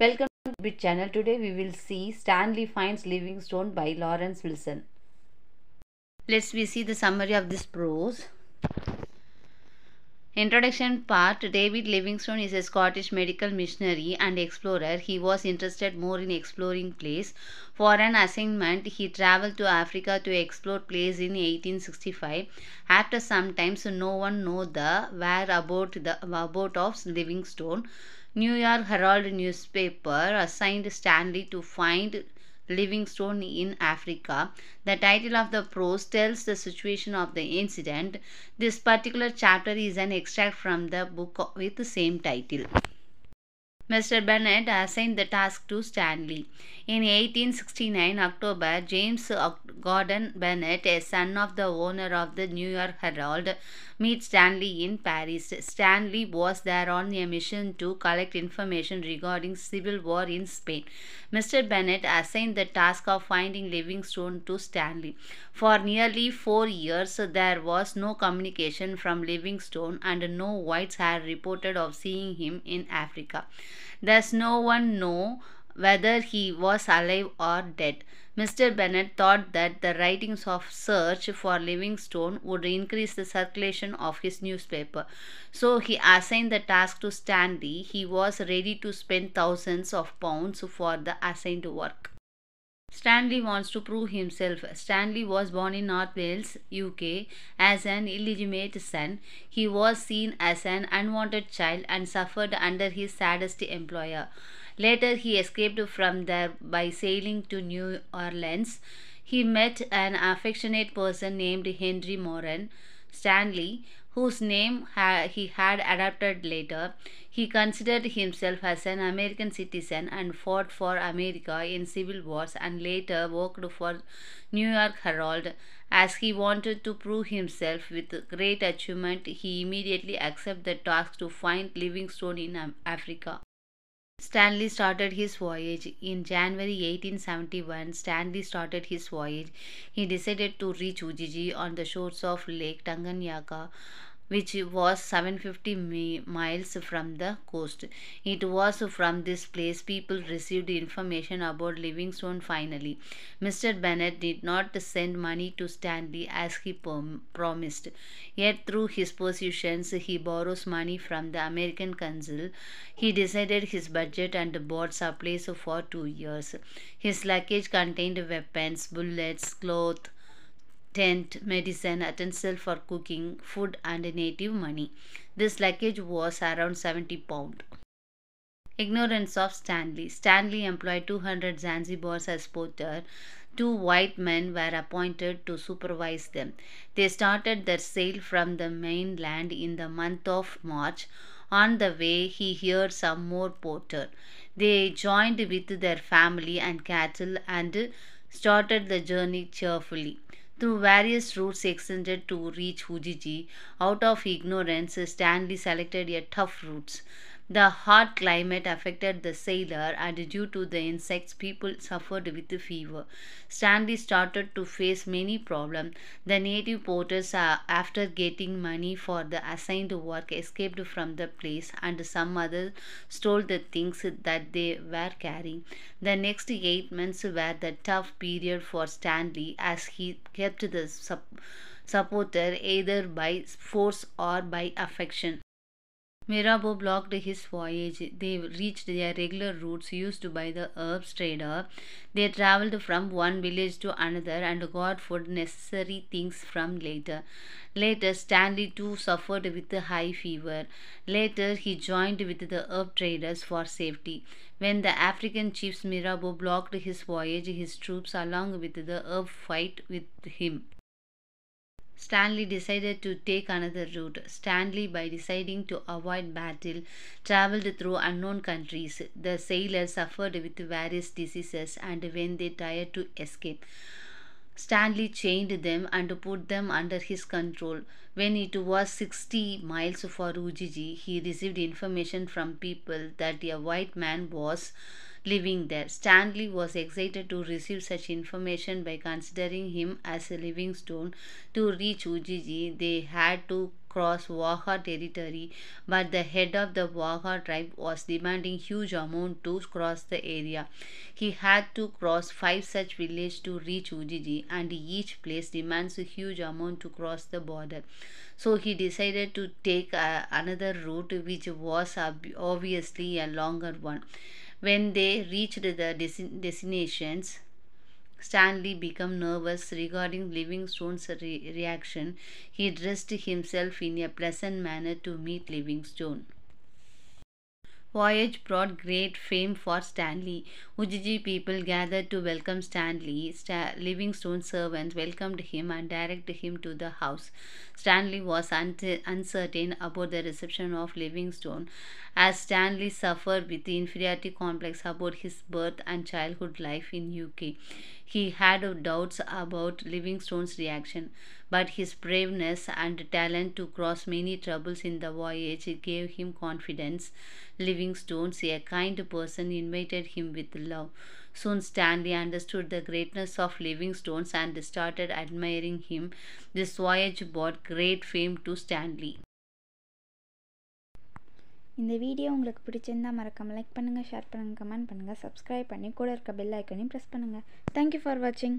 Welcome to Bit channel. Today we will see Stanley Finds Livingstone by Lawrence Wilson. Let's we see the summary of this prose. Introduction part David Livingstone is a Scottish medical missionary and explorer. He was interested more in exploring place. For an assignment, he traveled to Africa to explore place in 1865. After some time, so no one know the whereabout the about of Livingstone. New York Herald newspaper assigned Stanley to find Livingstone in Africa. The title of the prose tells the situation of the incident. This particular chapter is an extract from the book with the same title. Mr. Bennett uh, assigned the task to Stanley. In 1869 October, James Gordon Bennett, a son of the owner of the New York Herald, meets Stanley in Paris. Stanley was there on a mission to collect information regarding civil war in Spain. Mr. Bennett uh, assigned the task of finding Livingstone to Stanley. For nearly four years, there was no communication from Livingstone and no whites had reported of seeing him in Africa. Thus, no one know whether he was alive or dead. Mr. Bennett thought that the writings of search for Livingstone would increase the circulation of his newspaper. So he assigned the task to Stanley. He was ready to spend thousands of pounds for the assigned work. Stanley wants to prove himself. Stanley was born in North Wales, UK, as an illegitimate son. He was seen as an unwanted child and suffered under his saddest employer. Later, he escaped from there by sailing to New Orleans. He met an affectionate person named Henry Morton Stanley, whose name ha- he had adopted later. He considered himself as an American citizen and fought for America in civil wars and later worked for New York Herald. As he wanted to prove himself with great achievement, he immediately accepted the task to find Livingstone in Africa. Stanley started his voyage. In January 1871, Stanley started his voyage. He decided to reach Ujiji on the shores of Lake Tanganyika, which was 750 miles from the coast. It was from this place people received information about Livingstone finally. Mr. Bennett did not send money to Stanley as he promised. Yet through his persuasions he borrows money from the American consul. He decided his budget and bought supplies for two years. His luggage contained weapons, bullets, cloth, tent, medicine, utensil for cooking, food and native money. This luggage was around 70 pound. Ignorance of Stanley. Stanley employed 200 Zanzibars as porter. Two white men were appointed to supervise them. They started their sail from the mainland in the month of March. On the way, he heard some more porter. They joined with their family and cattle and started the journey cheerfully through various routes extended to reach Ujiji. Out of ignorance, Stanley selected a tough route. The hot climate affected the sailor and due to the insects people suffered with fever. Stanley started to face many problems. The native porters uh, after getting money for the assigned work escaped from the place and some others stole the things that they were carrying. The next eight months were the tough period for Stanley as he kept the sup- supporter either by force or by affection. Mirambo blocked his voyage. They reached their regular routes used by the Arabs trader. They traveled from one village to another and got food necessary things from later. Later, Stanley too suffered with high fever. Later, he joined with the Arab traders for safety. When the African chiefs Mirambo blocked his voyage, his troops along with the Arab fight with him. Stanley decided to take another route. Stanley, by deciding to avoid battle, traveled through unknown countries. The sailors suffered with various diseases and when they tried to escape, Stanley chained them and put them under his control. When it was 60 miles for Ujiji, he received information from people that a white man was living there. Stanley was excited to receive such information by considering him as a Livingstone. To reach Ujiji, they had to cross Wagha territory, but the head of the Wagha tribe was demanding huge amount to cross the area. He had to cross five such villages to reach Ujiji, and each place demands a huge amount to cross the border. So he decided to take uh, another route, which was ob- obviously a longer one. When they reached the desi- destinations, Stanley became nervous regarding Livingstone's re- reaction. He dressed himself in a pleasant manner to meet Livingstone. Voyage brought great fame for Stanley. Ujiji people gathered to welcome Stanley. Sta- Livingstone's servants welcomed him and directed him to the house. Stanley was un- uncertain about the reception of Livingstone, as Stanley suffered with the inferiority complex about his birth and childhood life in UK. He had doubts about Livingstone's reaction, but his braveness and talent to cross many troubles in the voyage gave him confidence. Livingstone, a kind person, invited him with love. Soon Stanley understood the greatness of Livingstone and started admiring him. This voyage brought great fame to Stanley. இந்த video உங்களுக்கு பிடிச்சிருந்தா மறக்காமல் like பண்ணுங்கள் share பண்ணுங்கள் comment பண்ணுங்கள் subscribe பண்ணி கூட இருக்க பெல் ஐக்கனையும் ப்ரெஸ் பண்ணுங்கள் தேங்க்யூ ஃபார் வாட்சிங்